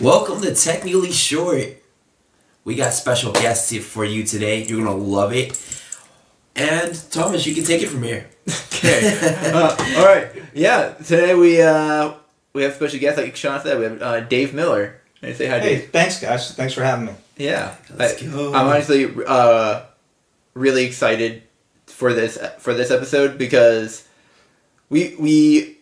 Welcome to Technically Short. We got special guests here for you today. You're gonna love it. And Thomas, you can take it from here. Okay. uh, all right. Yeah. Today we uh, we have special guests like Shawn said. We have uh, Dave Miller. Hey, say hi, Hey, Dave. thanks guys. Thanks for having me. Yeah. Let's I, go. I'm honestly uh, really excited for this for this episode because we we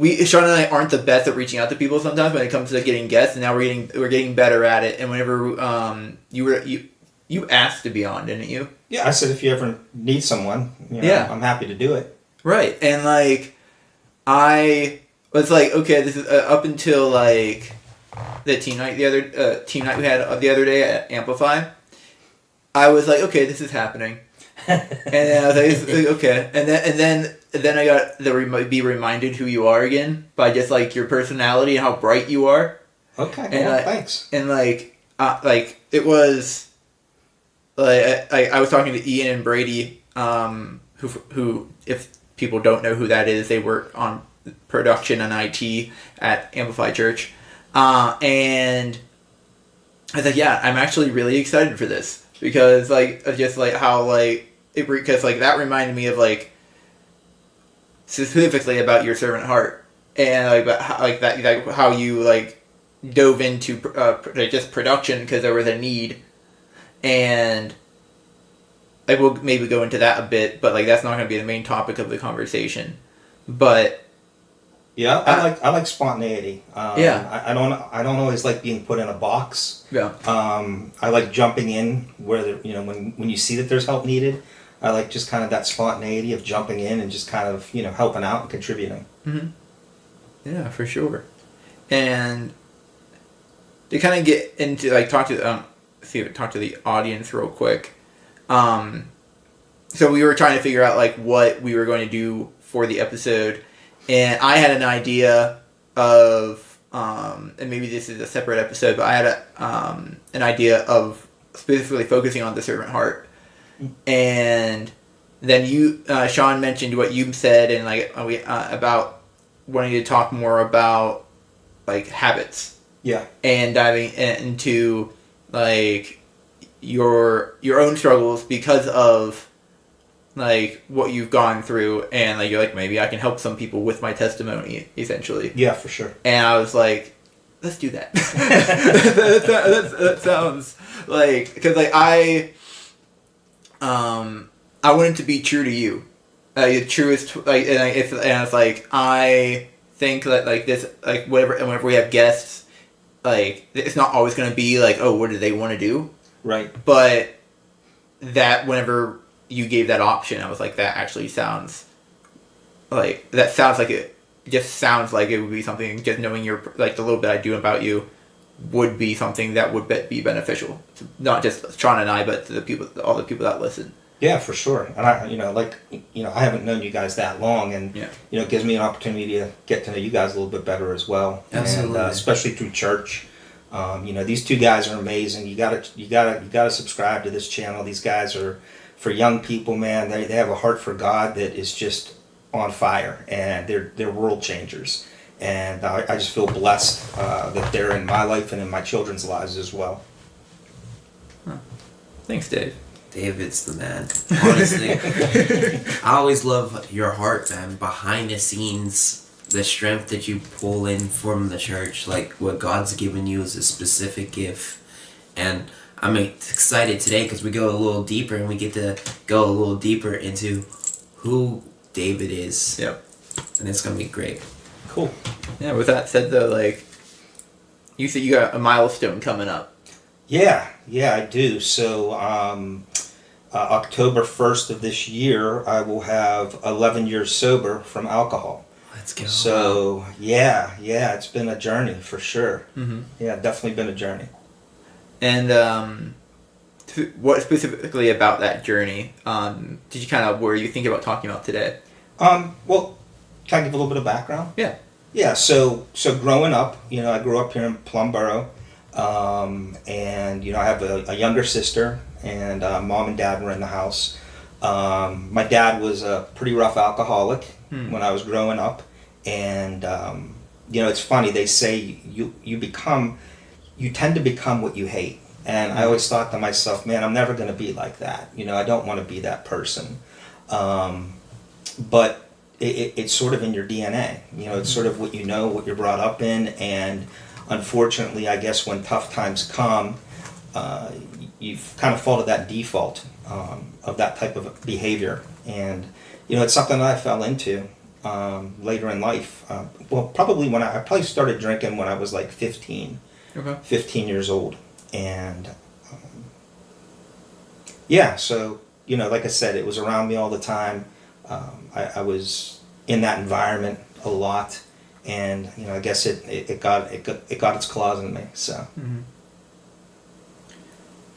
we Shawn and I aren't the best at reaching out to people sometimes when it comes to getting guests, and now we're getting we're getting better at it. And whenever um you were you you asked to be on, didn't you? Yeah, I said if you ever need someone, you know, Yeah. I'm happy to do it. Right, and like, I was like, okay, this is uh, up until like the team night the other uh, team night we had uh, the other day at Amplify. I was like, okay, this is happening, and then I was like, okay, and then and then and then I got the rem- be reminded who you are again by just like your personality and how bright you are, Okay, And well, I- thanks. and like, uh, like it was, like I, I was talking to Ian and Brady, um, who who if people don't know who that is, they work on production and IT at Amplify Church, uh, and I was like, yeah, I'm actually really excited for this because like of just like how like it because like that reminded me of like specifically about your servant heart and like about how, like that like how you like dove into uh, like, just production because there was a need and like we'll maybe go into that a bit but like that's not going to be the main topic of the conversation but Yeah, I Uh, like I like spontaneity. Um, Yeah. I, I don't I don't always like being put in a box. yeah Um, I like jumping in where the, you know when when you see that there's help needed. I like just kind of that spontaneity of jumping in and just kind of you know helping out and contributing. Yeah, for sure. And to kind of get into like talk to um see talk to the audience real quick. Um so we were trying to figure out like what we were going to do for the episode and I had an idea of um and maybe this is a separate episode but I had a um an idea of specifically focusing on the servant heart and then you uh, Shawn mentioned what you said and like uh, we uh, about wanting to talk more about like habits Yeah. and diving into like your your own struggles because of like what you've gone through and like you're like maybe I can help some people with my testimony essentially Yeah, for sure. and I was like let's do that that, that, that sounds like because like I um I wanted to be true to you. Like the truest like and I, if and it's like I think that like this like whatever and whenever we have guests like it's not always going to be like oh what do they want to do? Right. but that whenever you gave that option i was like that actually sounds like that sounds like it just sounds like it would be something just knowing your like the little bit i do about you would be something that would be- be beneficial to not just shawn and i but to the people all the people that listen Yeah, for sure. And I, you know, like, you know, I haven't known you guys that long, and Yeah. you know, it gives me an opportunity to get to know you guys a little bit better as well. Absolutely. And, uh, especially through church. Um, you know, these two guys are amazing. You gotta, you gotta, you gotta subscribe to this channel. These guys are for young people, man. They, they have a heart for God that is just on fire, and they're they're world changers. And I, I just feel blessed uh, that they're in my life and in my children's lives as well. thanks dave David's the man. Honestly, I always love your heart, man. Behind the scenes, the strength that you pull in from the church, like what God's given you is a specific gift, and I'm excited today because we go a little deeper and we get to go a little deeper into who David is, yep and it's gonna be great. Cool. yeah with that said though like you said you got a milestone coming up Yeah, yeah, I do. So, um, uh, October 1st of this year, I will have 11 years sober from alcohol. Let's go. So, yeah, yeah, it's been a journey for sure. mm-hmm. Yeah, definitely been a journey. And um, to- what specifically about that journey um, did you kind of were you thinking about talking about today? Um, well, can I give a little bit of background? Yeah. Yeah, so so growing up, you know, I grew up here in Plumboro, um, and you know, I have a, a younger sister, and uh, mom and dad were in the house. Um, my dad was a pretty rough alcoholic Hmm. when I was growing up, and um, you know, it's funny. They say you you become, you tend to become what you hate. And I always thought to myself, man, I'm never going to be like that. You know, I don't want to be that person. Um, but it, it, it's sort of in your DNA. You know, it's sort of what you know, what you're brought up in, and unfortunately, I guess when tough times come, uh, you've kind of fall to that default um, of that type of behavior, and you know, it's something that I fell into um, later in life. Uh, well, probably when I, I probably started drinking when I was like 15, Okay. 15 years old, and um, yeah, so you know, like I said, it was around me all the time. Um, I, I was in that environment a lot, and you know, I guess it, it, it got it got it got its claws in me. So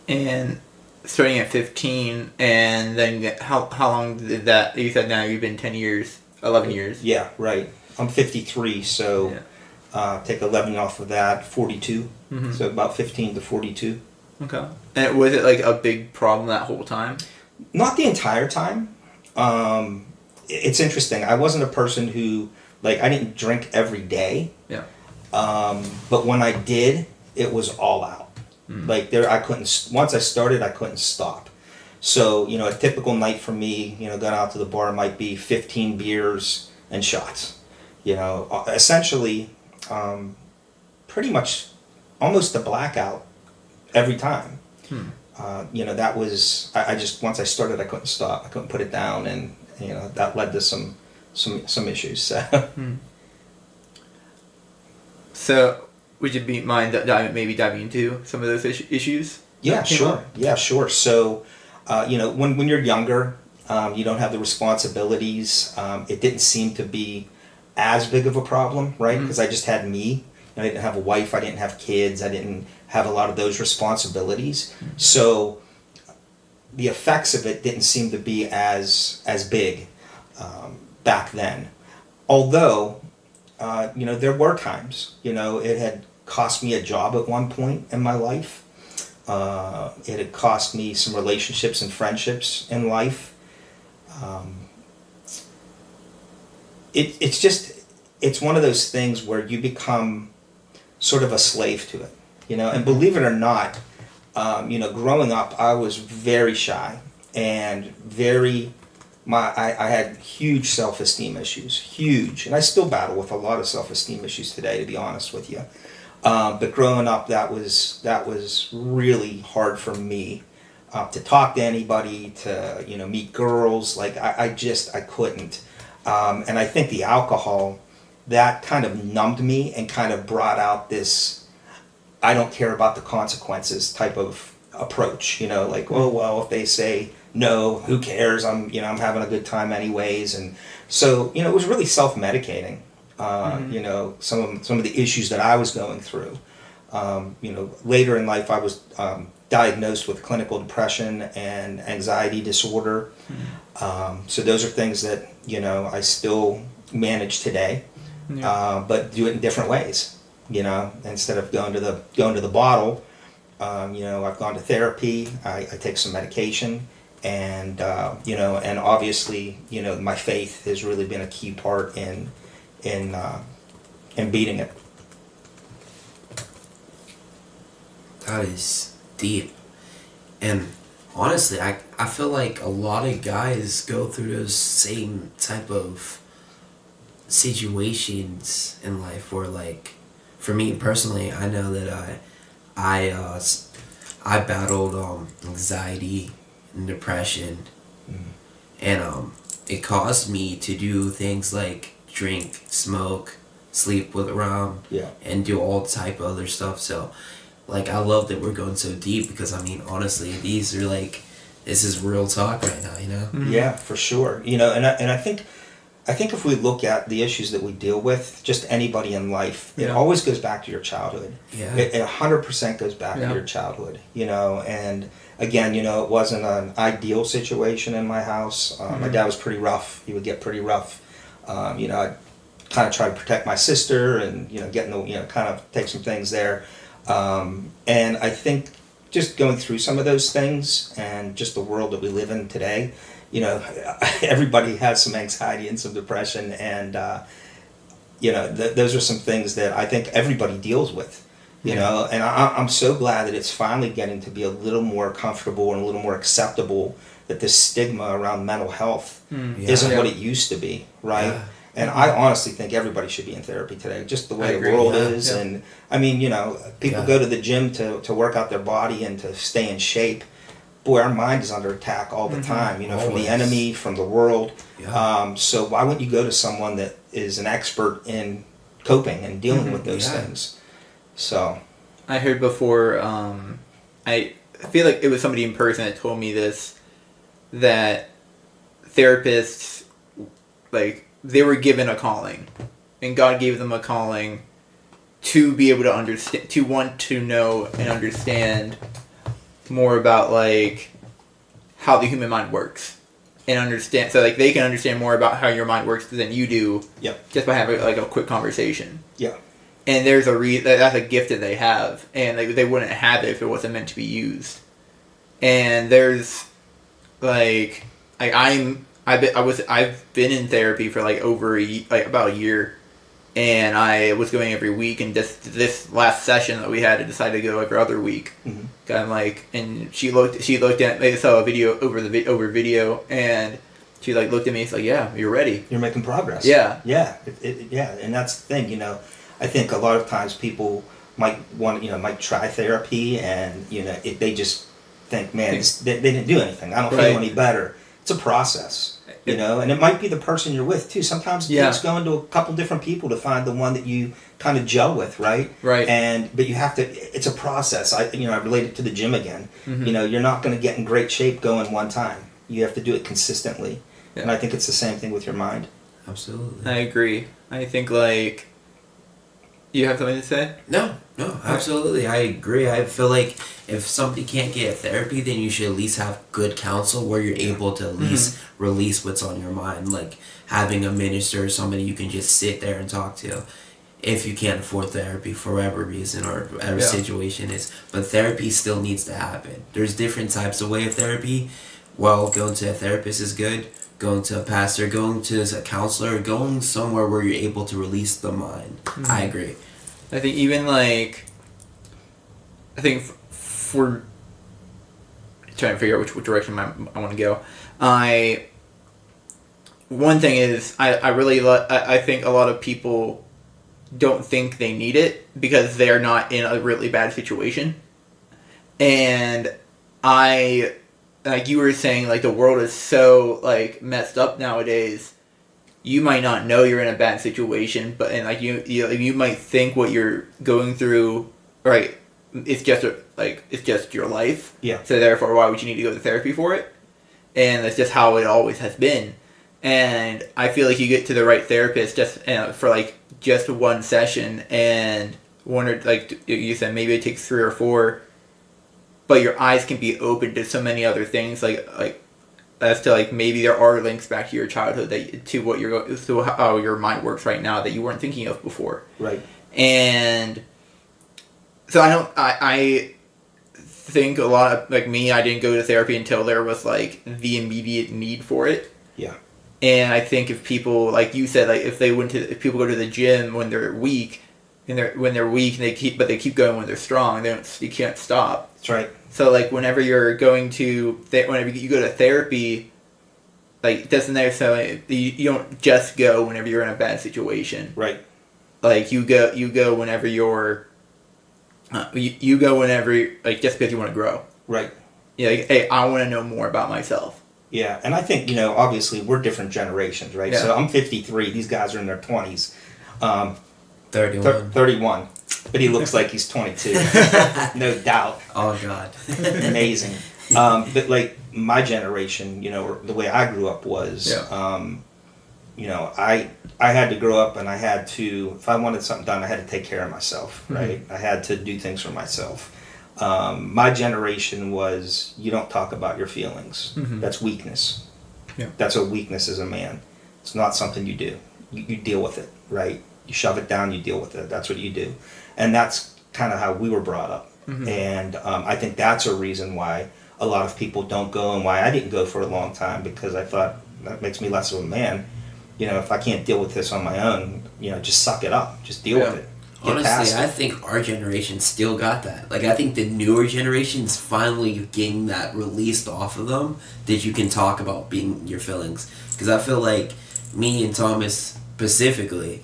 And starting at 15, and then how, how long did that, you said now you've been 10 years, 11 years. yeah, right. I'm 53, so Yeah. uh, take 11 off of that, 42. Mhm. So about 15 to 42. Okay. And was it like a big problem that whole time? not the entire time. Um, it's interesting. I wasn't a person who like I didn't drink every day. Yeah. Um, but when I did, it was all out. Like there, I couldn't. Once I started, I couldn't stop. So you know, a typical night for me, you know, going out to the bar might be fifteen beers and shots. You know, uh, essentially, um, pretty much, almost a blackout every time. Uh, you know, that was I, I just once I started, I couldn't stop. I couldn't put it down, and you know that led to some some some issues. So. So, would you be mind diving, maybe diving into some of those issues? Yeah, sure. up? Yeah, sure. So, uh, you know, when, when you're younger, um, you don't have the responsibilities. Um, it didn't seem to be as big of a problem, right? Mhm. Because I just had me. I didn't have a wife. I didn't have kids. I didn't have a lot of those responsibilities. So, the effects of it didn't seem to be as as big um, back then. Although, uh, you know, there were times. You know, it had cost me a job at one point in my life. Uh, it had cost me some relationships and friendships in life. Um, it, it's just, it's one of those things where you become sort of a slave to it, you know. And believe it or not, um, you know, growing up, I was very shy and very. My, I, I had huge self-esteem issues, huge, and I still battle with a lot of self-esteem issues today, to be honest with you. Um, but growing up, that was that was really hard for me uh, to talk to anybody, to you know meet girls. Like I, I just I couldn't, um, and I think the alcohol that kind of numbed me and kind of brought out this I don't care about the consequences type of approach. You know, like oh well, if they say no, who cares? I'm you know I'm having a good time anyways, and so you know it was really self medicating. Uh, You know some of some of the issues that I was going through. Um, you know later in life I was um, diagnosed with clinical depression and anxiety disorder. Um, so those are things that you know I still manage today, Yeah. uh, but do it in different ways. You know, instead of going to the going to the bottle, um, you know, I've gone to therapy. I, I take some medication, and uh, you know, and obviously, you know, my faith has really been a key part in in uh, in beating it. That is deep. And honestly, I, I feel like a lot of guys go through those same type of situations in life where like for me personally, I know that I I uh s- I battled um anxiety and depression. And um it caused me to do things like drink, smoke, sleep with around Yeah. and do all type of other stuff. So, like, I love that we're going so deep because I mean, honestly, these are like, this is real talk right now, you know. Yeah, for sure. You know, and I, and I think I think if we look at the issues that we deal with, just anybody in life, it always goes back to your childhood. Yeah. It a hundred percent goes back Yeah. to your childhood. You know, and again, you know, it wasn't an ideal situation in my house. Uh, My Mhm. dad was pretty rough. He would get pretty rough. Um, you know, I kind of try to protect my sister, and you know, getting the you know, kind of take some things there. Um, and I think just going through some of those things and just the world that we live in today, you know, everybody has some anxiety and some depression, and uh, you know, th- those are some things that I think everybody deals with. You Yeah. know, and I, I'm so glad that it's finally getting to be a little more comfortable and a little more acceptable that this stigma around mental health Mm. Yeah. isn't what it used to be, right? Yeah. And I honestly think everybody should be in therapy today, just the I way the world yeah, is. yeah. And I mean, you know, people Yeah. go to the gym to, to work out their body and to stay in shape. Boy, our mind is under attack all the Mhm. time, you know, from the enemy, from the world. Yeah. Um, so why wouldn't you go to someone that is an expert in coping and dealing Mhm, with those yeah. things? So, I heard before. Um, I feel like it was somebody in person that told me this that therapists, like they were given a calling, and God gave them a calling to be able to understand, to want to know and understand more about like how the human mind works, and understand. So like they can understand more about how your mind works than you do. Yep. Just by having like a quick conversation yeah, and there's a re that's a gift that they have, and they, they wouldn't have it if it wasn't meant to be used. And there's like I I'm I been, I was I've been in therapy for like over a, like about a year, and I was going every week. And this this last session that we had, I decided to go every other week. Mhm. I'm like, and she looked she looked at they saw a video over the over video, and she like looked at me. It's like, yeah, you're ready. you're making progress. Yeah. Yeah, it, it, yeah, and that's the thing. You know, I think a lot of times people might want, you know, might try therapy, and you know, it, they just think, man, this, they, they didn't do anything. I don't Right. feel any better. It's a process, you know, and it might be the person you're with too. Sometimes it Yeah. takes going to a couple different people to find the one that you kind of gel with, right? Right. And but you have to. It's a process. I, you know, I relate it to the gym again. Mhm. You know, you're not going to get in great shape going one time. You have to do it consistently, and I think it's the same thing with your mind. Absolutely. I agree. I think like you have something to say. No, no, absolutely. I agree. I feel like if somebody can't get therapy, then you should at least have good counsel where you're able to at mm-hmm. least release what's on your mind. Like having a minister or somebody you can just sit there and talk to. If you can't afford therapy for whatever reason or whatever Yeah. situation is. But therapy still needs to happen. There's different types of way of therapy. While going to a therapist is good, going to a pastor, going to a counselor, going somewhere where you're able to release the mind. I mm-hmm. agree. I think even like I think for trying to figure out which, which direction I, I want to go. I one thing is I I really lo- I, I think a lot of people don't think they need it because they're not in a really bad situation, and I like you were saying like the world is so like messed up nowadays you might not know you're in a bad situation, but and like you you, you might think what you're going through, right? It's just a, like it's just your life. Yeah. So therefore, why would you need to go to therapy for it? And that's just how it always has been. And I feel like you get to the right therapist just uh, for like just one session, and one or like you said, maybe it takes three or four, but your eyes can be open to so many other things, like like as to like maybe there are links back to your childhood that to what you're to how your mind works right now that you weren't thinking of before Right. and so i don't i i think a lot of like me i didn't go to therapy until there was like the immediate need for it Yeah. and i think if people like you said like if they went to if people go to the gym when they're weak and they're when they're weak and they keep but they keep going when they're strong they don't you can't stop That's right. so like whenever you're going to th- whenever you go to therapy, like doesn't necessarily you, you don't just go whenever you're in a bad situation. Right. Like you go you go whenever you're uh, you, you go whenever like just because you want to grow. Right. Yeah, like, hey, I want to know more about myself. Yeah, and I think you know, obviously, we're different generations, right? Yeah. So I'm 53. These guys are in their 20s. Um, thir- 31. 31, but he looks like he's 22, no doubt. Oh God. Amazing. Um, but like my generation, you know, the way I grew up was, Yeah. um, you know, I I had to grow up and I had to, if I wanted something done, I had to take care of myself, Mhm. right? I had to do things for myself. Um, my generation was, you don't talk about your feelings. Mhm. That's weakness. Yeah. That's a weakness as a man. It's not something you do. You, you deal with it, right? You shove it down, you deal with it. That's what you do. And that's kind of how we were brought up. Mhm. And um, I think that's a reason why a lot of people don't go and why I didn't go for a long time because I thought that makes me less of a man. you know, if I can't deal with this on my own, you know, just suck it up, just deal with it. Honestly. I think our generation still got that. Like, I think the newer generation's finally getting that released off of them that you can talk about being your feelings. Because I feel like me and Thomas specifically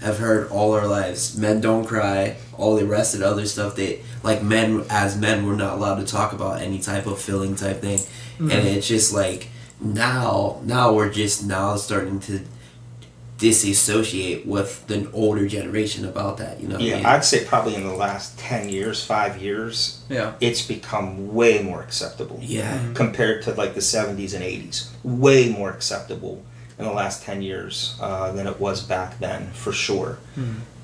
have heard all our lives men don't cry, all the rest of the other stuff that, like, men, as men, we're not allowed to talk about any type of feeling type thing. And mm-hmm. it's just like, now, now we're just now starting to disassociate with the older generation about that. You know, what I yeah, mean? I'd say probably in the last 10 years, five years, Yeah. it's become way more acceptable. yeah, mm-hmm. compared to like the 70s and 80s. Way more acceptable in the last 10 years uh, than it was back then, for sure.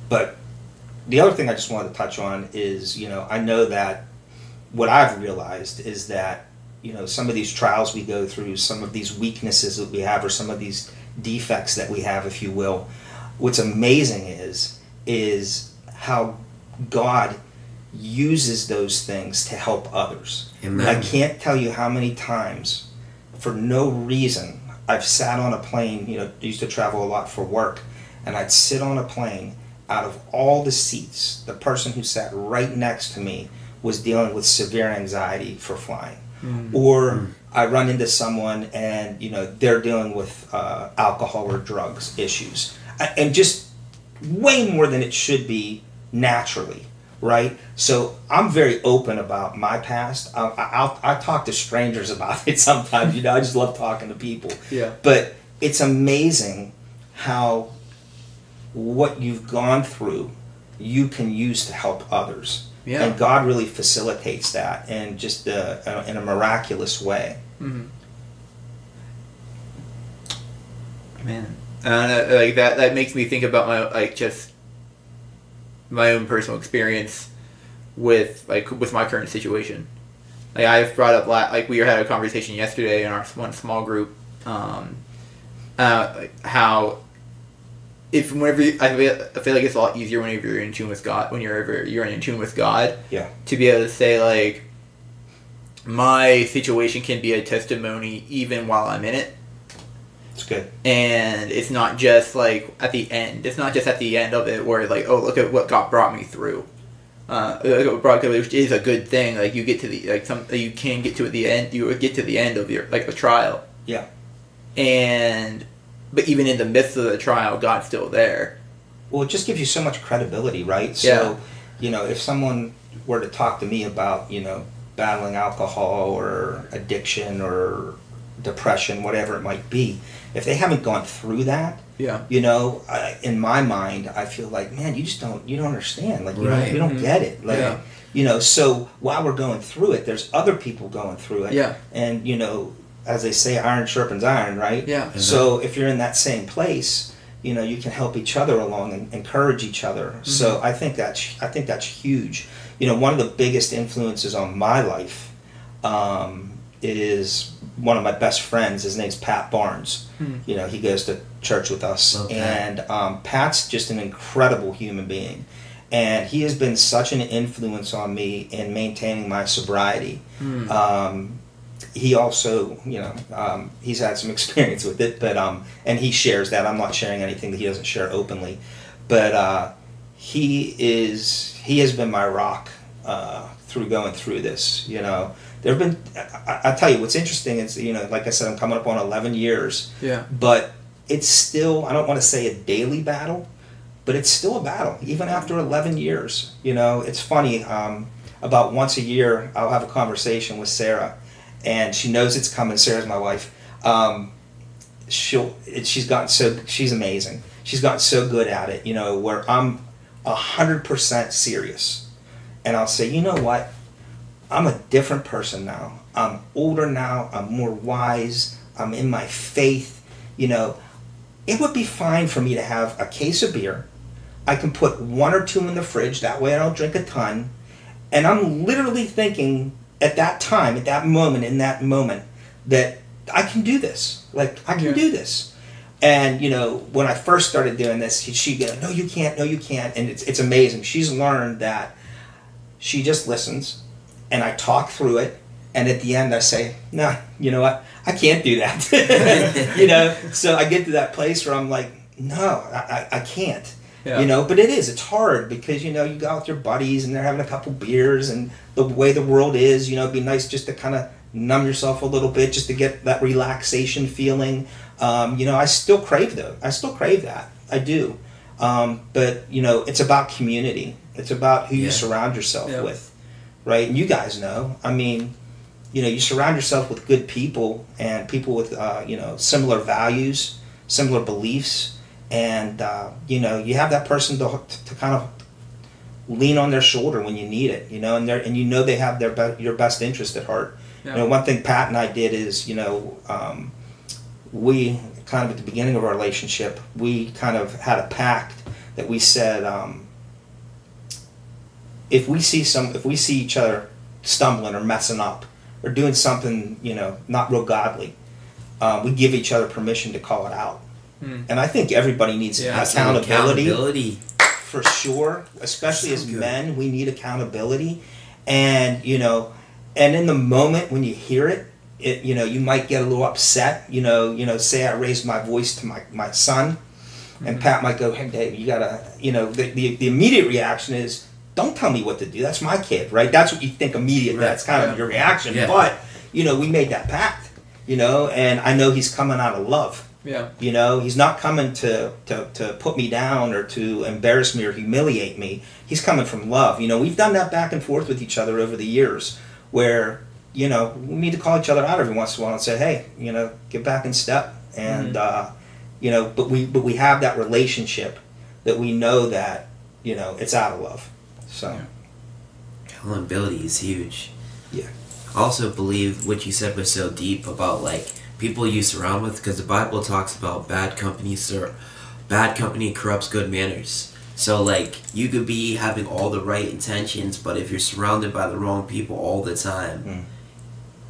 But the other thing I just wanted to touch on is, you know, I know that what I've realized is that, you know, some of these trials we go through, some of these weaknesses that we have, or some of these defects that we have, if you will, what's amazing is, is how God uses those things to help others. Amen. I can't tell you how many times, for no reason, I've sat on a plane. You know, used to travel a lot for work, and I'd sit on a plane. Out of all the seats, the person who sat right next to me was dealing with severe anxiety for flying. Or I run into someone and you know they're dealing with uh, alcohol or drugs issues, and just way more than it should be naturally right? So I'm very open about my past. I, I, I'll, I talk to strangers about it sometimes. You know, I just love talking to people. Yeah. But it's amazing how what you've gone through you can use to help others. Yeah. And God really facilitates that and just uh, in a miraculous way. Mm-hmm. Man, and uh, like that that makes me think about my like just my own personal experience with like with my current situation. Like I've brought up like we had a conversation yesterday in our one small group, um, uh, how if whenever you, I feel, I feel like it's a lot easier whenever you're in tune with God when you're ever you're in tune with God Yeah. to be able to say like my situation can be a testimony even while I'm in it It's good. and it's not just like at the end it's not just at the end of it where like oh look at what God brought me through uh, look at what brought- which is a good thing like you get to the like some you can get to the end you get to the end of your like the trial Yeah. and but even in the midst of the trial God's still there Well, it just gives you so much credibility, right? So, Yeah. you know, if someone were to talk to me about, you know, battling alcohol or addiction or depression, whatever it might be, if they haven't gone through that, yeah you know, I, in my mind, I feel like, man, you just don't, you don't understand. Like, you Right. don't, you don't get it. Like, Yeah. you know, so while we're going through it, there's other people going through it. Yeah. And, you know, as they say, iron sharpens iron, right? yeah So if you're in that same place, you know, you can help each other along and encourage each other. So I think that's I think that's huge. You know, one of the biggest influences on my life um, is one of my best friends. His name's Pat Barnes. Hmm. You know, he goes to church with us, Pat. and um, Pat's just an incredible human being. And he has been such an influence on me in maintaining my sobriety. Hmm. Um, he also, you know, um, he's had some experience with it, but um, and he shares that. I'm not sharing anything that he doesn't share openly, but uh, he is he has been my rock uh, through going through this. You know, there have been. I, I tell you, what's interesting is you know, like I said, I'm coming up on 11 years, yeah but it's still. I don't want to say a daily battle, but it's still a battle even after 11 years. You know, it's funny. Um, about once a year, I'll have a conversation with Sarah, and she knows it's coming. Sarah's my wife. Um, she'll. It, she's gotten so. She's amazing. She's gotten so good at it. You know, where I'm a hundred percent serious, and I'll say, you know what? I'm a different person now. I'm older now. I'm more wise. I'm in my faith. You know, it would be fine for me to have a case of beer. I can put one or two in the fridge. That way I don't drink a ton. And I'm literally thinking at that time, at that moment, in that moment, that I can do this. Like, I can Yeah. do this. And, you know, when I first started doing this, she'd go, no, you can't, no, you can't. And it's, it's amazing. She's learned that she just listens and I talk through it and at the end I say, "Nah, you know what? I can't do that." you know, so I get to that place where I'm like, "No, I, I, I can't." Yeah. You know, but it is. It's hard because you know you go out with your buddies and they're having a couple beers and the way the world is. You know, it'd be nice just to kind of numb yourself a little bit, just to get that relaxation feeling. Um, you know, I still crave though. I still crave that. I do. Um, but you know, it's about community. It's about who Yeah. you surround yourself Yeah. with, right? And you guys know. I mean, you know, you surround yourself with good people and people with uh, you know similar values, similar beliefs, and uh, you know you have that person to, to kind of lean on their shoulder when you need it. You know, and they're and you know they have their be- your best interest at heart. Yeah. You know, one thing Pat and I did is you know um, we kind of at the beginning of our relationship we kind of had a pact that we said. Um, if we see some if we see each other stumbling or messing up or doing something you know not real godly uh, we give each other permission to call it out Hmm. and i think everybody needs Yeah, accountability accountability. for sure especially So as good. men we need accountability and you know and in the moment when you hear it it you know you might get a little upset you know you know say i raised my voice to my, my son and pat might go hey dave you gotta you know the, the, the immediate reaction is don't tell me what to do that's my kid right that's what you think immediately Right. that's kind Yeah. of your reaction Yeah. but you know we made that pact you know and i know he's coming out of love Yeah. you know, he's not coming to, to, to put me down or to embarrass me or humiliate me. He's coming from love. You know, we've done that back and forth with each other over the years where, you know, we need to call each other out every once in a while and say, hey, you know, get back in step. And, Mhm. uh, you know, but we, but we have that relationship that we know that, you know, it's out of love. So. Accountability is huge. Yeah. I also believe what you said was so deep about like people you surround with because the Bible talks about bad company sir bad company corrupts good manners. So like you could be having all the right intentions, but if you're surrounded by the wrong people all the time, Mm.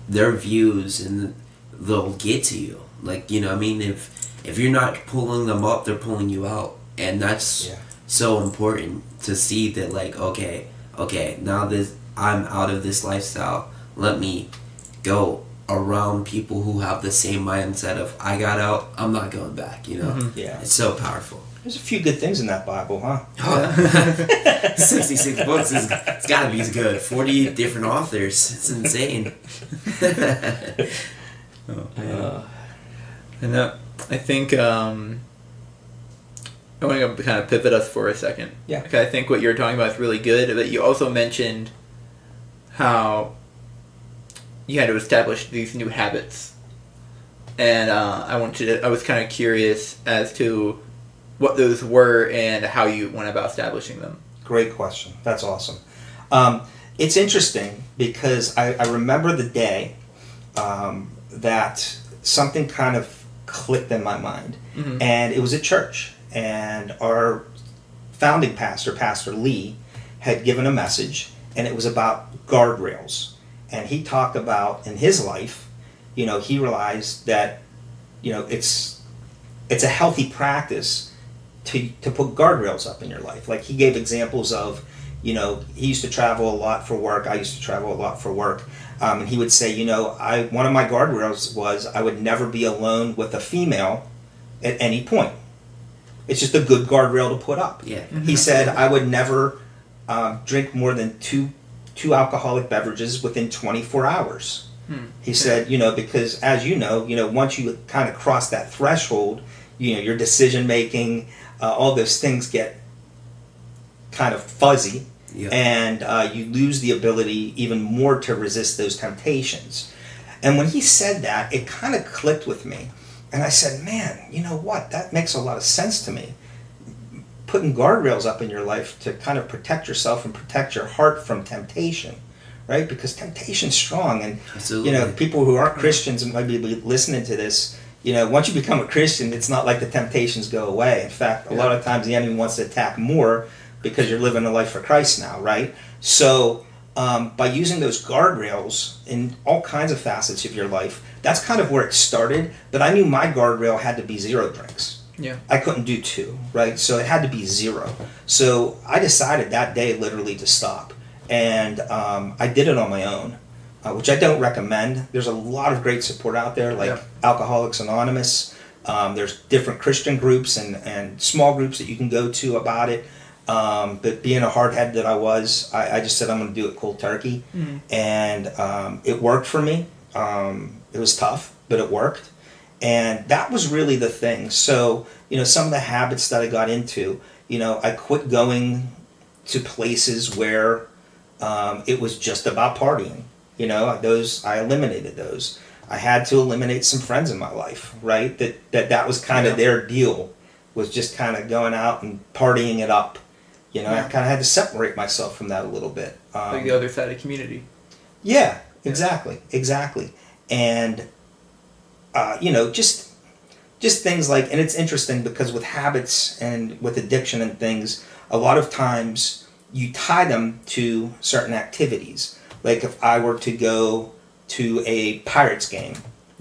their views and they'll get to you. Like you know, I mean, if if you're not pulling them up, they're pulling you out, and that's Yeah. So important to see that. Like okay, okay, now this I'm out of this lifestyle. Let me go around people who have the same mindset of I got out, I'm not going back. You know, Mhm. yeah. it's so powerful. There's a few good things in that Bible, huh? Yeah. 66 books is it's gotta be good 40 different authors it's insane Oh, man. Uh, And that, I think um, I want to kind of pivot us for a second. Yeah. Okay, I think what you're talking about is really good, but you also mentioned how you had to establish these new habits, and uh, I wanted to. I was kind of curious as to what those were and how you went about establishing them. Great question. That's awesome. Um, it's interesting because I, I remember the day um, that something kind of clicked in my mind, Mhm. and it was at church. And our founding pastor, Pastor Lee, had given a message, and it was about guardrails. And he talked about in his life, you know, he realized that, you know, it's it's a healthy practice to to put guardrails up in your life. Like he gave examples of, you know, he used to travel a lot for work. I used to travel a lot for work, um, and he would say, you know, I one of my guardrails was I would never be alone with a female at any point. It's just a good guardrail to put up. yeah He said I would never um, drink more than two two alcoholic beverages within 24 hours. Hmm. He said, you know, because as you know, you know, once you kind of cross that threshold, you know, your decision making, uh, all those things get kind of fuzzy, yeah and uh, you lose the ability even more to resist those temptations. And when he said that, it kind of clicked with me. And I said, man, you know what? That makes a lot of sense to me. Putting guardrails up in your life to kind of protect yourself and protect your heart from temptation, right? Because temptation's strong. And, absolutely you know, people who aren't Christians and might be listening to this, you know, once you become a Christian, it's not like the temptations go away. In fact, a lot of times the enemy wants to attack more because you're living a life for Christ now, right? So, um, by using those guardrails in all kinds of facets of your life, that's kind of where it started. But I knew my guardrail had to be zero drinks. Yeah. I couldn't do two, right? So it had to be zero. So I decided that day literally to stop. And um, I did it on my own. uh, which I don't recommend. There's a lot of great support out there, like Yeah. Alcoholics Anonymous. Um, there's different Christian groups and, and small groups that you can go to about it. Um, but being a hardhead that I was, I, I just said I'm going to do it cold turkey, and um, it worked for me. Um, it was tough, but it worked, and that was really the thing. So you know, some of the habits that I got into, you know, I quit going to places where um, it was just about partying. You know, those I eliminated those. I had to eliminate some friends in my life, right? That that that was kind Yeah. of their deal, was just kind of going out and partying it up. You know, I kind of had to separate myself from that a little bit. Um, like the other side of community. yeah, exactly, exactly, and uh, you know, just just things like, and it's interesting because with habits and with addiction and things, a lot of times you tie them to certain activities. Like if I were to go to a Pirates game,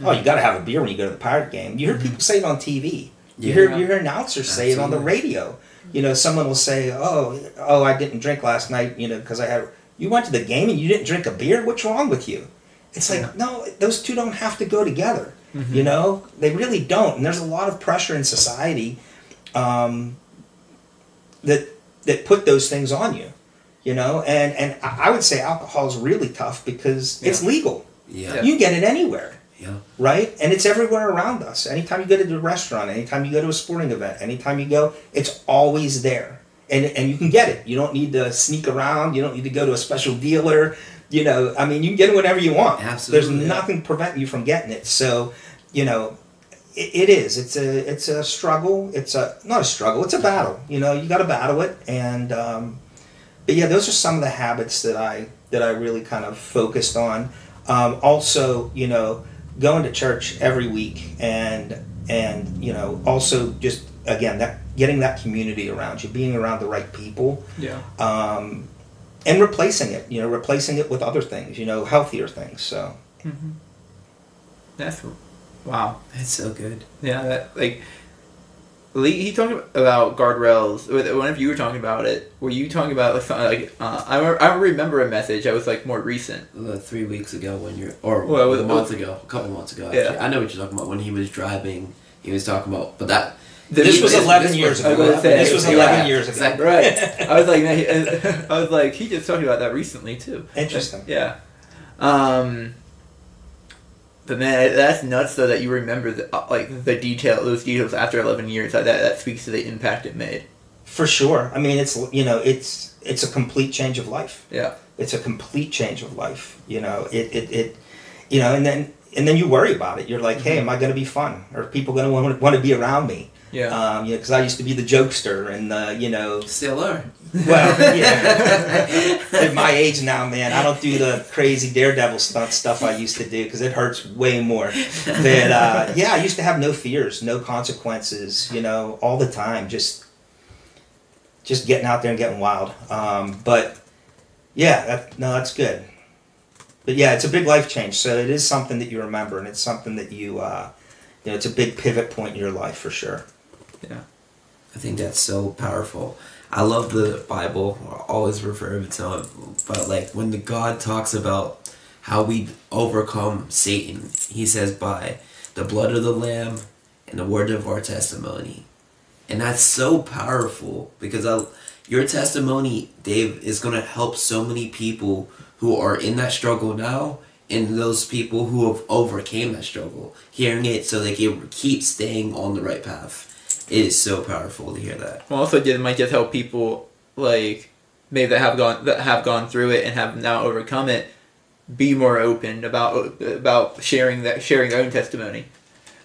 oh, you got to have a beer when you go to the Pirate game. You hear people say it on TV. You Yeah. hear you hear announcers say it on the radio. You know, someone will say, "Oh, oh, I didn't drink last night," you know, because I had. You went to the game and you didn't drink a beer. What's wrong with you? It's like Yeah. no, those two don't have to go together. Mm-hmm. You know, they really don't. And there's a lot of pressure in society um, that that put those things on you. You know, and and I would say alcohol is really tough because it's legal. Yeah. You can get it anywhere Yeah. right? And it's everywhere around us. Anytime you go to the restaurant, anytime you go to a sporting event, anytime you go, it's always there. And, and you can get it. You don't need to sneak around. You don't need to go to a special dealer. You know, I mean, you can get it whenever you want. Absolutely. There's nothing preventing you from getting it. So, you know, it, it is. It's a it's a struggle. It's a not a struggle. It's a battle. You know, you got to battle it. And um, but yeah, those are some of the habits that I that I really kind of focused on. Um, also, you know, going to church every week and and you know also just again that getting that community around you, being around the right people, Yeah. um, and replacing it. You know, replacing it with other things. You know, healthier things. So That's wow. that's so good. Yeah, that like Lee, he talked about guardrails. Whenever you were talking about it, were you talking about like like uh, I remember, I remember a message that was like more recent. Uh, three weeks ago when you're, or Well, was- a month ago, a couple months ago. Actually. Yeah. I know what you're talking about. When he was driving, he was talking about, but that. This was 11 this years ago. Was This was yeah, 11 years ago. exactly. right. I was like, I was like, he just talking about that recently too. Interesting. Yeah. Um. But man, that's nuts though that you remember the, uh, like the detail, those details after eleven years. That that speaks to the impact it made. For sure. I mean, it's you know, it's it's a complete change of life. Yeah. It's a complete change of life. You know, it it, it you know, and then and then you worry about it. You're like, hey, am I going to be fun? Are people going to want want to be around me? Yeah. Um, you know, because I used to be the jokester, and uh, you know, Still are. well, yeah. At my age now, man, I don't do the crazy daredevil stunt stuff I used to do because it hurts way more. But uh, yeah, I used to have no fears, no consequences, you know, all the time, just just getting out there and getting wild. Um, but yeah, that, no, that's good. But yeah, it's a big life change, so it is something that you remember, and it's something that you, uh, you know, it's a big pivot point in your life for sure. I think that's so powerful. I love the Bible. I always refer to it, but like when the God talks about how we overcome Satan, he says by the blood of the Lamb and the word of our testimony, and that's so powerful because I, your testimony, Dave, is gonna help so many people who are in that struggle now. And those people who have overcame that struggle, hearing it so they can keep staying on the right path. It is so powerful to hear that. Well, also, it might just help people like maybe that have gone that have gone through it and have now overcome it, be more open about about sharing that sharing their own testimony.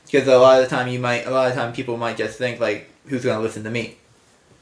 Because a lot of the time, you might a lot of time people might just think like, "Who's going to listen to me?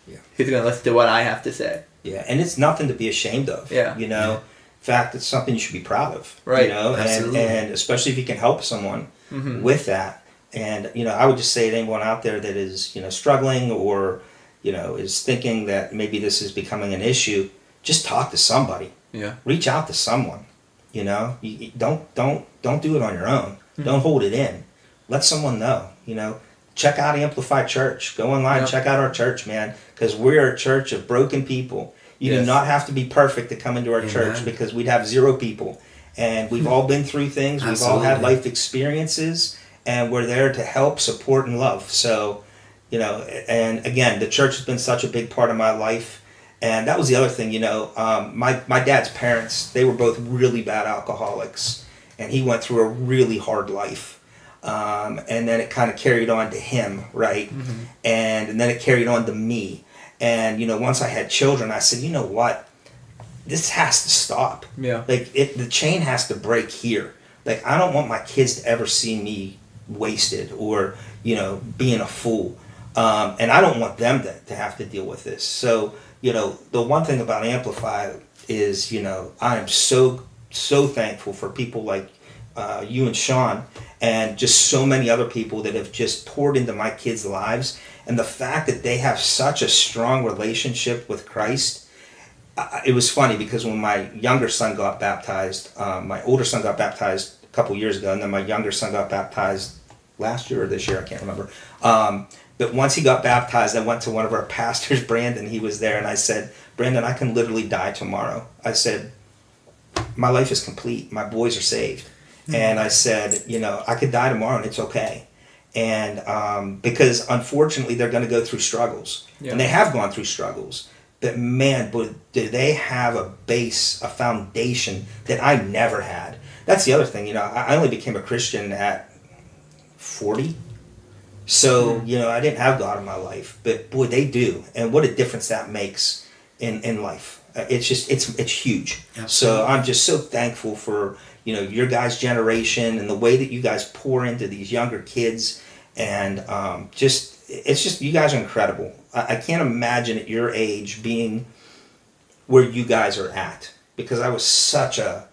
Yeah. Who's going to listen to what I have to say?" Yeah, and it's nothing to be ashamed of. Yeah. You know, in fact, it's something you should be proud of. Right. You know, and, Absolutely. and especially if you can help someone Mhm. with that. And, you know, I would just say to anyone out there that is, you know, struggling or, you know, is thinking that maybe this is becoming an issue, just talk to somebody. Yeah. Reach out to someone. You know, you, you- don't don't don't do it on your own. Mm-hmm. Don't hold it in. Let someone know. You know, check out Amplify Church. Go online, Yeah. check out our church, man, because we're a church of broken people. You Yes. do not have to be perfect to come into our church because we'd have zero people. and we've all been through things. We've all had life experiences, and we're there to help, support, and love. So, you know, and again, the church has been such a big part of my life. And that was the other thing, you know, um, my, my dad's parents, they were both really bad alcoholics. And he went through a really hard life. Um, and then it kind of carried on to him, right? And, and then it carried on to me. And, you know, once I had children, I said, you know what? This has to stop. Yeah. Like, it, the chain has to break here. Like, I don't want my kids to ever see me wasted or, you know, being a fool. Um, and I don't want them to, to have to deal with this. So, you know, the one thing about Amplify is, you know, I am so, so thankful for people like uh, you and Shawn and just so many other people that have just poured into my kids' lives. And the fact that they have such a strong relationship with Christ. It was funny because when my younger son got baptized, um, my older son got baptized couple years ago, and then my younger son got baptized last year or this year, I can't remember. Um, but once he got baptized, I went to one of our pastors, Brandon. He was there, and I said, Brandon, I can literally die tomorrow. I said, my life is complete. My boys are saved. And I said, you know, I could die tomorrow, and it's okay. And um, because unfortunately, they're going to go through struggles, Yeah. and they have gone through struggles. But man, but do they have a base, a foundation that I never had? That's the other thing. You know, I only became a Christian at forty. So you know, I didn't have God in my life, but boy, they do, and what a difference that makes in in life. Uh, It's just it's it's huge. So I'm just so thankful for you know your guys' generation and the way that you guys pour into these younger kids, and um, just it's just you guys are incredible. I, I can't imagine at your age being where you guys are at because I was such a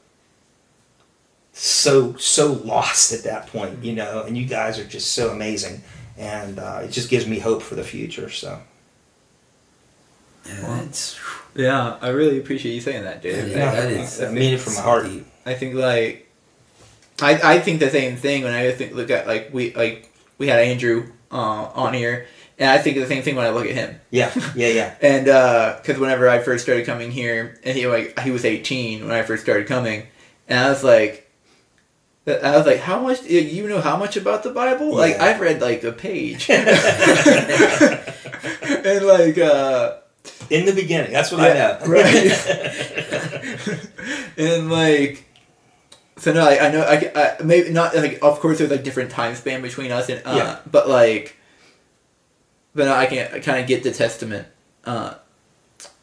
so so lost at that point, you know, and you guys are just so amazing, and uh, it just gives me hope for the future. So Yeah, it's, Yeah, I really appreciate you saying that, dude. yeah, I- that I is. think- I mean it from my heart. deep. I think like I I think the same thing when I think look at like we like we had Andrew uh, on here, and I think the same thing when I look at him. Yeah, yeah, yeah. And because whenever I first started coming here, and he like he was eighteen when I first started coming, and I was like, I was like, how much you know how much about the Bible? Like I've read like a page, and like uh, In the beginning, that's what Yeah, I know. right. and like. So no, I, I know I, I maybe not like of course there's like different time span between us and uh, Yeah. but like, but I can kind of get the testament. Uh,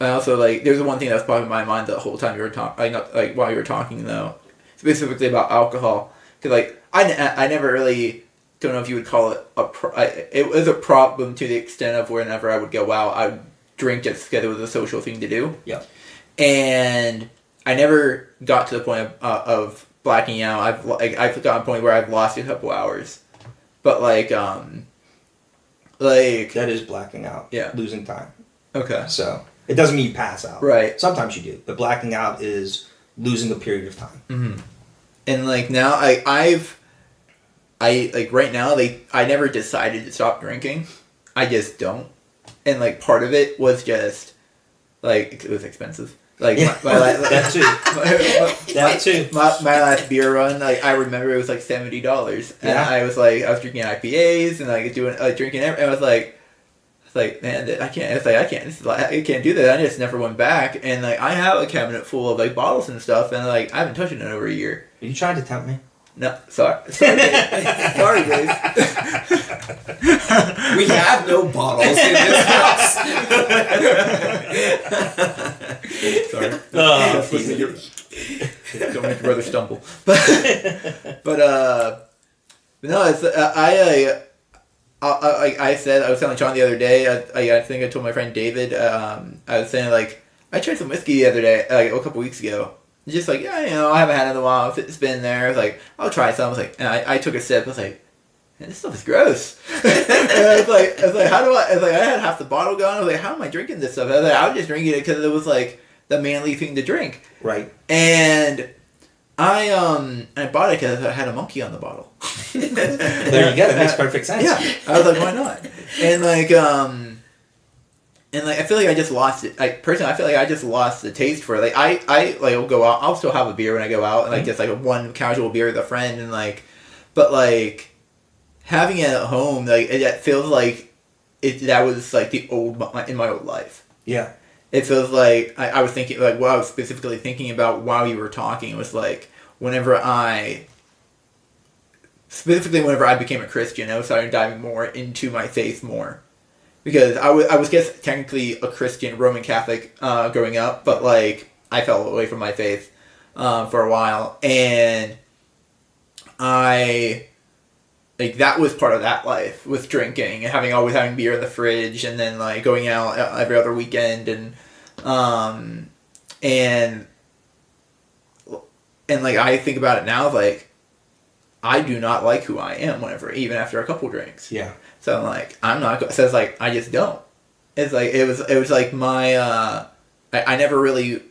I also like there's one thing that's popping in my mind the whole time you were talking like not like while you were talking though specifically about alcohol because like I, I never really don't know if you would call it a pro- I, it was a problem to the extent of whenever I would go out I would drink just because it was a social thing to do Yeah. and I never got to the point of, uh, of blacking out I've like I've gotten to a point where I've lost a couple hours but like um like That is blacking out. Yeah. Losing time. okay So it doesn't mean you pass out. Right. Sometimes you do, but blacking out is losing a period of time. hmm And like now, I I've I like right now they I never decided to stop drinking. I just don't. And like part of it was just like it was expensive. Like Yeah. my, my, la- that too. my, That too. my, my last beer run, like I remember it was like seventy dollars, and Yeah. I was like I was drinking IPAs and like doing like drinking, and I was like, it's like man, I can't. It's like I can't. This is like, I can't do that. I just never went back, and like I have a cabinet full of like bottles and stuff, and like I haven't touched it in over a year. Are you trying to tempt me? No, sorry, sorry, Dave. sorry, Dave. We have no bottles in this house. sorry. Oh, That's what you- Don't make your brother stumble. But but uh, no, it's uh, I. Uh, I, I, I said I was telling John the other day. I, I, think I told my friend David. Um, I was saying like I tried some whiskey the other day, like a couple weeks ago. Just like yeah, you know, I haven't had it in a while. If it's been there. I was like, I'll try some. I was like, and I, I took a sip. I was like, man, this stuff is gross. and I was like, I was like, how do I? I was like, I had half the bottle gone. I was like, how am I drinking this stuff? I was like, I was just drinking it because it was like the manly thing to drink. Right. And I um I bought it because I had a monkey on the bottle. There you go. It makes perfect sense. Yeah, I was like, why not? And like um, and like I feel like I just lost it. Like personally, I feel like I just lost the taste for it. Like I, I like will go out. I'll still have a beer when I go out, and like Mhm. just like a one casual beer with a friend, and like, but like having it at home, like it, it feels like it. That was like the old in my old life. Yeah. It feels like I, I was thinking like what I was specifically thinking about while you were talking was like whenever I specifically whenever I became a Christian, I was starting diving more into my faith more. Because I was I was guess technically a Christian Roman Catholic uh, growing up, but like I fell away from my faith uh, for a while, and I like that was part of that life with drinking and having always having beer in the fridge, and then like going out uh, every other weekend and um and and like I think about it now like. I do not like who I am whenever, even after a couple drinks. Yeah. So I'm like, I'm not. go- So it's like I just don't. It's like it was. It was like my. uh I, I never really.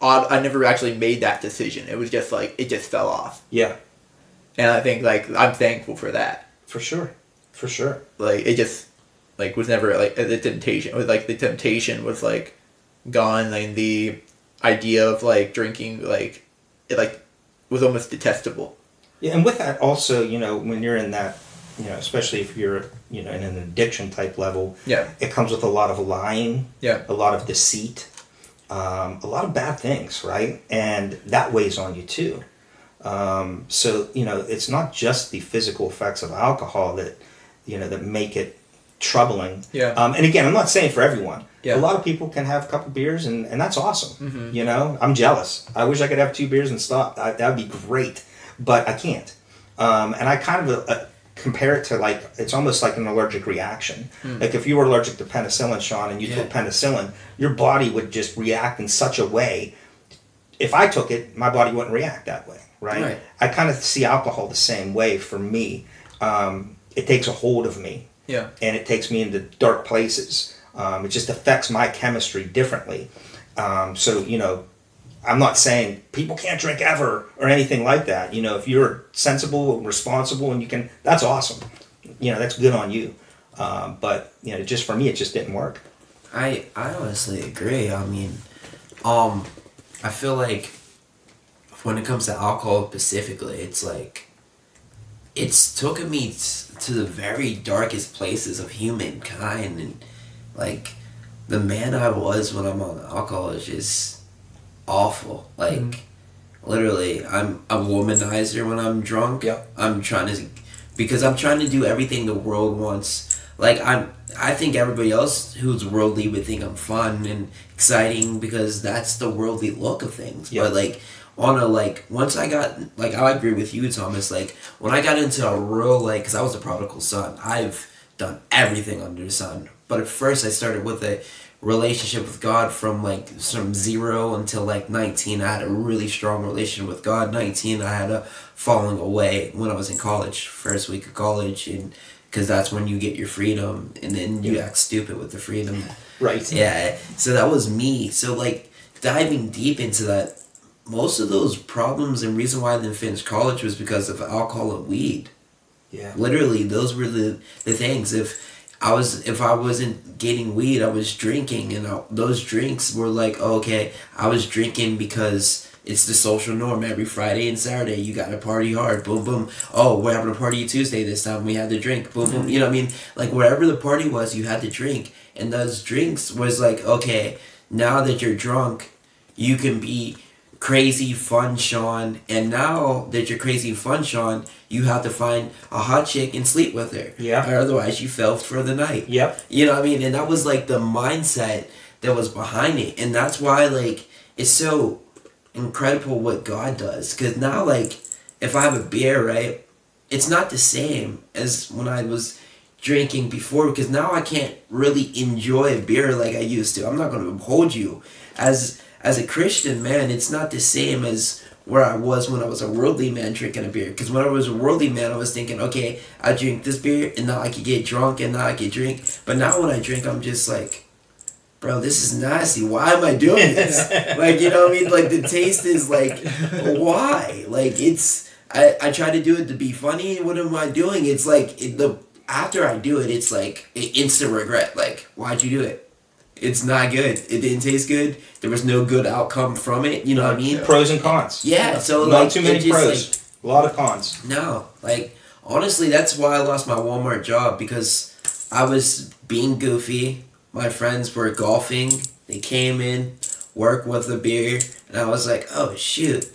Odd. I never actually made that decision. It was just like it just fell off, Yeah. And I think like I'm thankful for that. For sure. For sure. Like it just like was never like the temptation. Was like the temptation was like gone. Like the idea of like drinking like it like was almost detestable. Yeah, and with that also, you know, when you're in that, you know, especially if you're, you know, in an addiction type level, Yeah. it comes with a lot of lying, Yeah. a lot of deceit, um, a lot of bad things, right? And that weighs on you too. Um, so you know, it's not just the physical effects of alcohol that you know that make it troubling. Yeah. Um, and again, I'm not saying for everyone. Yeah. A lot of people can have a couple beers and, and that's awesome. Mhm. You know, I'm jealous. I wish I could have two beers and stop. I, that would be great, but I can't. Um, and I kind of uh, compare it to like it's almost like an allergic reaction. Like if you were allergic to penicillin, Shawn, and you Yeah. took penicillin, your body would just react in such a way. If I took it, my body wouldn't react that way, right? Right. I kind of see alcohol the same way for me. Um, it takes a hold of me Yeah. and it takes me into dark places. Um, it just affects my chemistry differently. Um, so you know, I'm not saying people can't drink ever or anything like that. You know, if you're sensible, and responsible, and you can, that's awesome. You know, that's good on you. Um, but you know, just for me, it just didn't work. I I honestly agree. I mean, um, I feel like when it comes to alcohol specifically, it's like it's taken me to the very darkest places of humankind, and like the man I was when I'm on alcohol is just awful. Like Mhm. literally, I'm a womanizer when I'm drunk. Yeah. I'm trying to because I'm trying to do everything the world wants. Like I'm, I think everybody else who's worldly would think I'm fun and exciting because that's the worldly look of things. Yeah. But like on a like once I got like I agree with you, Thomas. Like when I got into a real like because I was a prodigal son. I've done everything under the sun. But at first I started with a relationship with God from like from zero until like 19 I had a really strong relationship with God 19 I had a falling away when I was in college first week of college and because that's when you get your freedom and then you act stupid with the freedom Right. yeah so that was me so like diving deep into that most of those problems and reason why I didn't finish college was because of alcohol and weed. Yeah. literally those were the the things. If i was if i wasn't getting weed i was drinking and I, those drinks were like okay i was drinking because it's the social norm. Every friday and saturday you gotta party hard. Boom boom. Oh we're having a party tuesday. This time we had to drink. Boom boom. You know what i mean? Like wherever the party was you had to drink. And those drinks was like okay now that you're drunk you can be crazy fun Shawn. And now that you're crazy fun Shawn you have to find a hot chick and sleep with her. Yeah. or otherwise you fell for the night. Yep. you know what I mean? And that was like the mindset that was behind it. And that's why like it's so incredible what God does. Because now like if I have a beer right it's not the same as when I was drinking before. Because now I can't really enjoy a beer like I used to. I'm not going to hold you as as a Christian man. It's not the same as where I was when I was a worldly man drinking a beer. Because when I was a worldly man, I was thinking, okay, I drink this beer and now I can get drunk and now I can drink. But now when I drink, I'm just like. Bro, this is nasty. Why am I doing this? like, you know what I mean? Like, the taste is like, why? Like, it's, I, I try to do it to be funny. What am I doing? It's like, it, the after I do it, it's like instant regret. Like, why'd you do it? It's not good. It didn't taste good. There was no good outcome from it. You know what I mean? Pros and cons. Yeah. So Not like, too many just, pros. like, a lot of cons. no, like honestly, that's why I lost my Walmart job because I was being goofy. My friends were golfing. They came in, work with a beer, and I was like, "Oh shoot,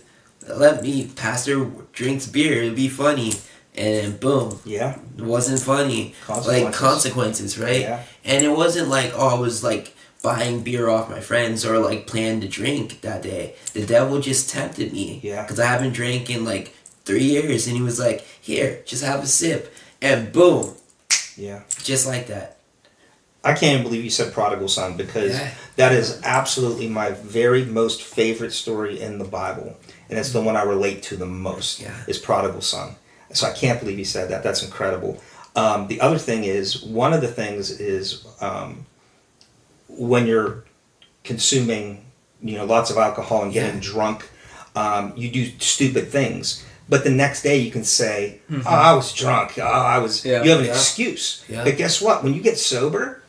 let me Pastor drinks beer. It'd be funny." And then boom, Yeah. it wasn't funny. Consequences. Like consequences, right? Yeah. And it wasn't like oh, I was like buying beer off my friends or like planning to drink that day. The devil just tempted me. Yeah. Because I haven't drank in like three years, and he was like, "Here, just have a sip," and boom, Yeah. just like that. I can't believe you said prodigal son because Yeah. that is absolutely my very most favorite story in the Bible, and it's the one I relate to the most. Yeah. Is prodigal son. So I can't believe you said that. That's incredible. Um, the other thing is one of the things is um, when you're consuming, you know, lots of alcohol and getting Yeah. drunk, um, you do stupid things. But the next day you can say, "Oh, I was drunk. Oh, I was." Yeah. you have an Yeah. excuse. Yeah. But guess what? When you get sober,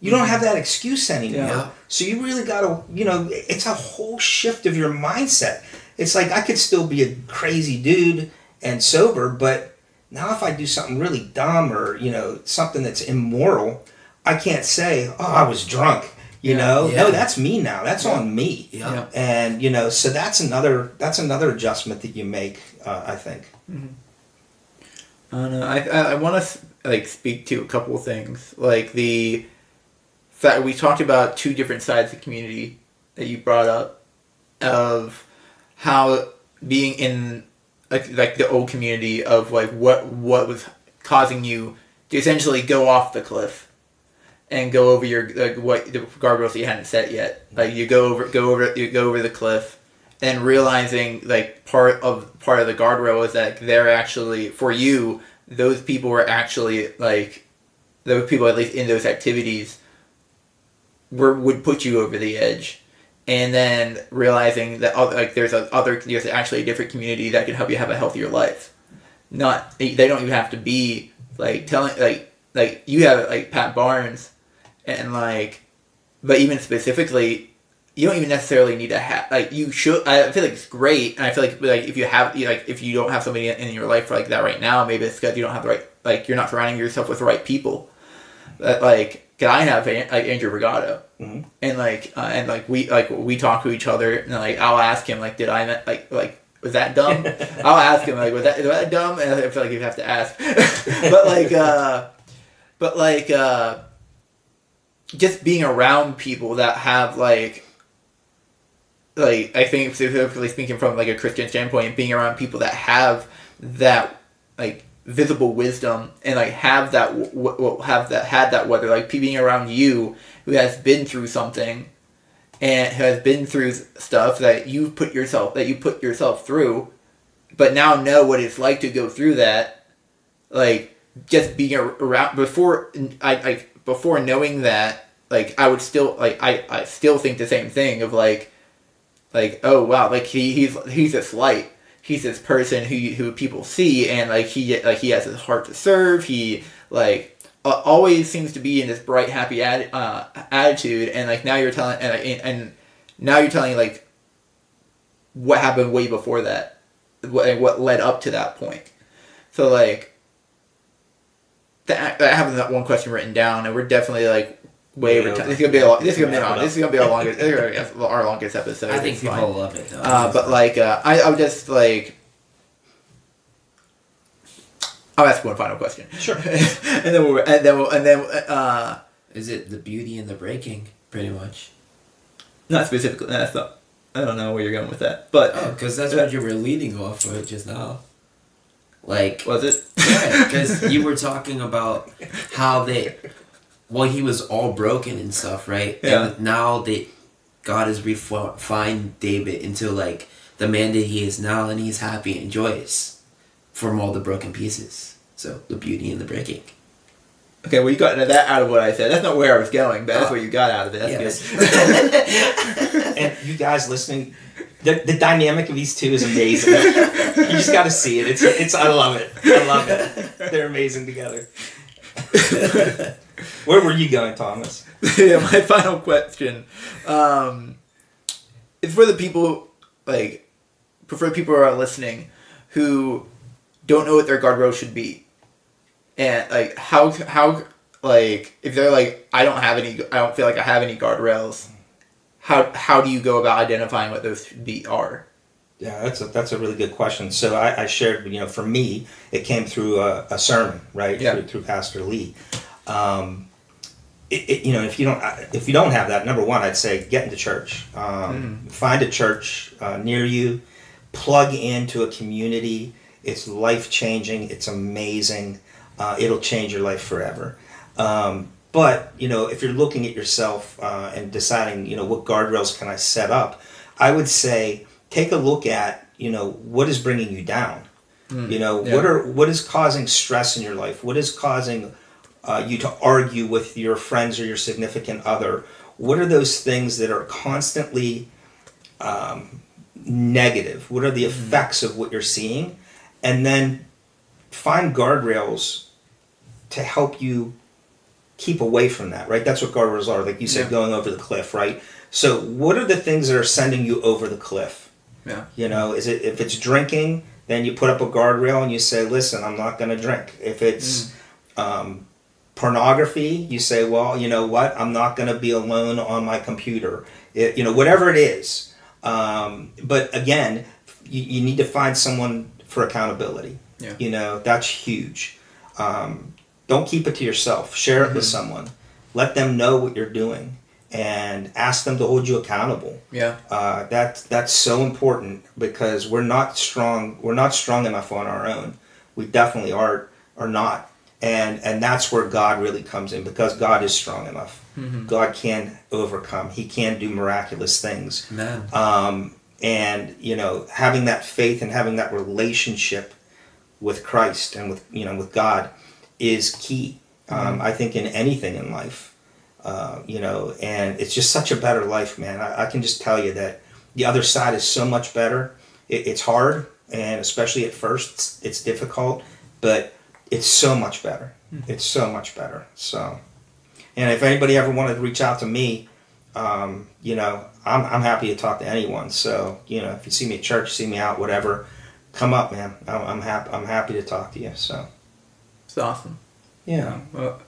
you don't have that excuse anymore. So you really got to, you know, it's a whole shift of your mindset. It's like I could still be a crazy dude and sober, but now if I do something really dumb or, you know, something that's immoral, I can't say, "Oh, I was drunk." You Yeah. know? Yeah. No, that's me now. That's on me. Yeah. Yeah. And, you know, so that's another that's another adjustment that you make, uh, I think. I don't know. I I, I want to like speak to a couple of things, like the fact we talked about two different sides of the community that you brought up, of how being in like like the old community of like what what was causing you to essentially go off the cliff and go over your like what the guardrails you hadn't set yet. Like you go over go over you go over the cliff and realizing like part of part of the guardrail is that they're actually for you those people were actually like those people at least in those activities were would put you over the edge and then realizing that like there's a other there's actually a different community that can help you have a healthier life. Not they don't even have to be like telling like like you have like Pat Barnes and like but even specifically you don't even necessarily need to have like you should i feel like it's great and i feel like like if you have like if you don't have somebody in your life like that right now maybe it's because you don't have the right like you're not surrounding yourself with the right people. But like can i have like andrew regato Mhm. and like uh, and like we like we talk to each other and like i'll ask him like did i like like was that dumb? I'll ask him like was that, was that dumb? And i feel like you have to ask. But like uh but like uh just being around people that have like like I think specifically speaking from like a Christian standpoint, being around people that have that like visible wisdom and like have that w- have that had that whether like being around you who has been through something and has been through stuff that you put yourself that you put yourself through, but now know what it's like to go through that, like just being around before I like before knowing that like I would still like I I still think the same thing of like like oh wow like he he's he's this light he's this person who who people see and like he like he has his heart to serve. He like always seems to be in this bright happy ad, uh, attitude and like now you're telling and, and and now you're telling like what happened way before that what what led up to that point. So like that I have that one question written down and we're definitely like way over time. This is gonna be a this is gonna be Wrap long, this is gonna be our longest this is gonna be our longest episode. I think It's people fine. love it though. Uh, but like uh, I I would just like I'll ask one final question. Sure. and then we'll and then we'll, and then uh is it the beauty and the breaking, pretty much? not specifically that's not I don't know where you're going with that. But Oh, because that's what you were leading off with just now. Like, was it? yeah, because you were talking about how they, well, he was all broken and stuff, right? Yeah. And now that God has refined David into like the man that he is now, and he's happy and joyous from all the broken pieces. So the beauty and the breaking. Okay, well you got that out of what I said. That's not where I was going, but that's Oh. what you got out of it. That's Yes. good. and you guys listening, the, the dynamic of these two is amazing. you just got to see it. It's it's I love it. I love it. They're amazing together. Where were you going, Thomas? yeah, my final question um, is for the people like for the people who are listening who don't know what their guardrail should be, and like how how like if they're like I don't have any I don't feel like I have any guardrails. How how do you go about identifying what those should be are? Yeah, that's a that's a really good question. So I, I shared, you know, for me, it came through a, a sermon, right? Yeah. Through, through Pastor Lee. Um, it, it, you know, if you don't if you don't have that, number one, I'd say get into church. Um, Find a church uh, near you. Plug into a community. It's life changing. It's amazing. Uh, it'll change your life forever. Um, but you know, if you're looking at yourself uh, and deciding, you know, what guardrails can I set up, I would say take a look at, you know, what is bringing you down. You know, Yeah. what are what is causing stress in your life? What is causing uh, you to argue with your friends or your significant other? What are those things that are constantly um, negative? What are the effects of what you're seeing? And then find guardrails to help you keep away from that, right? That's what guardrails are. Like you said, Yeah. going over the cliff, right? So, what are the things that are sending you over the cliff? Yeah. You know, is it if it's drinking, then you put up a guardrail and you say, "Listen, I'm not going to drink." If it's um, pornography, you say, "Well, you know what? I'm not going to be alone on my computer." It, you know, whatever it is. Um, but again, you, you need to find someone for accountability. Yeah. You know, that's huge. Um, don't keep it to yourself. Share it with someone. Let them know what you're doing, and ask them to hold you accountable Yeah. uh, that that's so important because we're not strong we're not strong enough on our own we definitely are are not and and that's where god really comes in because god is strong enough. God can overcome. He can do miraculous things. Um, and you know having that faith and having that relationship with christ and with you know with god is key um, i think in anything in life. Uh, you know, and it's just such a better life, man. I, I can just tell you that the other side is so much better. It, it's hard, and especially at first, it's, it's difficult, but it's so much better. It's so much better. So, and if anybody ever wanted to reach out to me, um, you know, I'm, I'm happy to talk to anyone. So, you know, if you see me at church, see me out, whatever, come up, man. I'm, I'm happy. I'm happy to talk to you. So, It's awesome. yeah. Well,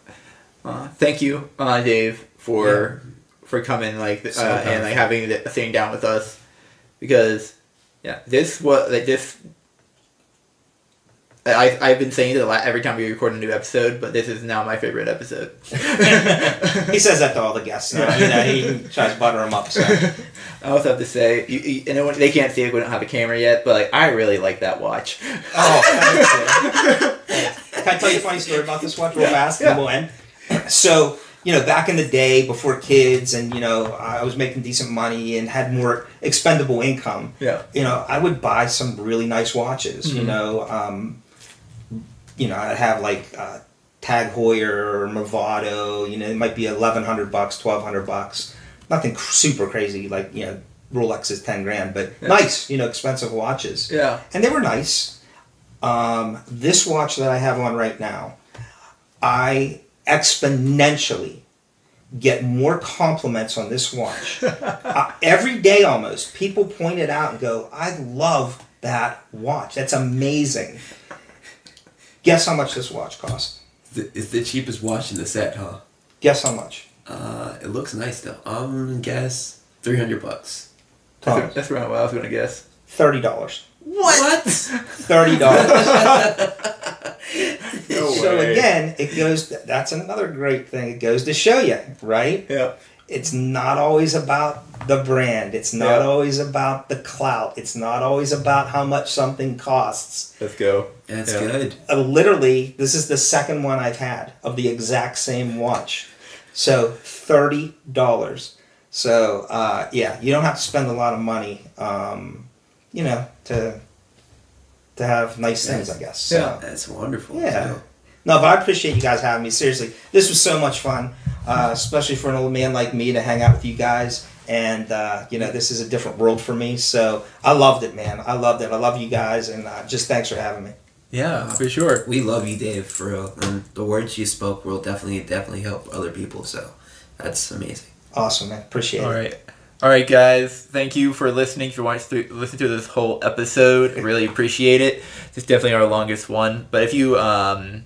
uh, thank you, uh, Dave, for for coming like uh, and like having the thing down with us because yeah, this what like this. I I've been saying it a lot every time we record a new episode, but this is now my favorite episode. he says that to all the guests. Now. You know, he tries to butter them up. So. I also have to say, you, you, and they can't see it. We don't have a camera yet, but like I really like that watch. Oh, can I tell you a funny story about this watch real fast? Yeah. And we'll end. So, you know, back in the day before kids and, you know, I was making decent money and had more expendable income. Yeah. You know, I would buy some really nice watches, you know. Um, you know, I'd have like uh, Tag Heuer or Movado, you know, it might be 1100 bucks, 1200 bucks. Nothing super crazy like, you know, Rolex is 10 grand, but Yeah. nice, you know, expensive watches Yeah. and they were nice. Um, this watch that I have on right now, I exponentially get more compliments on this watch. uh, every day almost, people point it out and go, I love that watch. That's amazing. Guess how much this watch cost? It's the, cheapest watch in the set, huh? Guess how much? Uh, it looks nice though. Um, guess three hundred bucks. That's, Thomas. that's around what I was gonna guess. Thirty dollars. What? Thirty dollars. No so way. again, it goes. That's another great thing. It goes to show you, right? Yeah. It's not always about the brand. It's not Yeah. always about the clout. It's not always about how much something costs. Let's go. That's Yeah. good. Uh, literally, this is the second one I've had of the exact same watch. So thirty dollars. So uh, yeah, you don't have to spend a lot of money, um, you know, to to have nice things. I guess. So. Yeah. That's wonderful. Yeah. too. No, but I appreciate you guys having me. Seriously, this was so much fun, uh, especially for an old man like me to hang out with you guys. And uh, you know, this is a different world for me. So I loved it, man. I loved it. I love you guys, and uh, just thanks for having me. Yeah, for sure. We love you, Dave, for real. And the words you spoke will definitely, definitely help other people. So that's amazing. Awesome, man. Appreciate All it. All right. All right, guys. Thank you for listening. If you want to listen to this whole episode, really appreciate it. It's definitely our longest one. But if you um,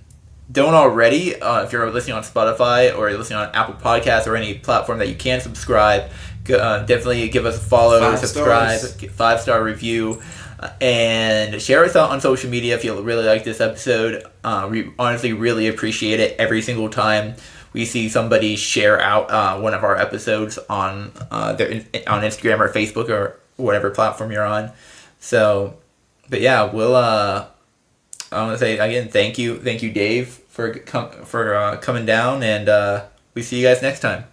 don't already, uh, if you're listening on Spotify or you're listening on Apple Podcasts or any platform that you can subscribe, uh, definitely give us a follow, Five subscribe, five star review, uh, and share us out on social media if you really like this episode. Uh, we honestly really appreciate it every single time we see somebody share out uh, one of our episodes on uh, their, on Instagram or Facebook or whatever platform you're on. So, but yeah, we'll. Uh, I want to say again, thank you, thank you, Dave, for com- for uh, coming down, and uh, we see you guys next time.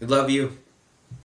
We love you.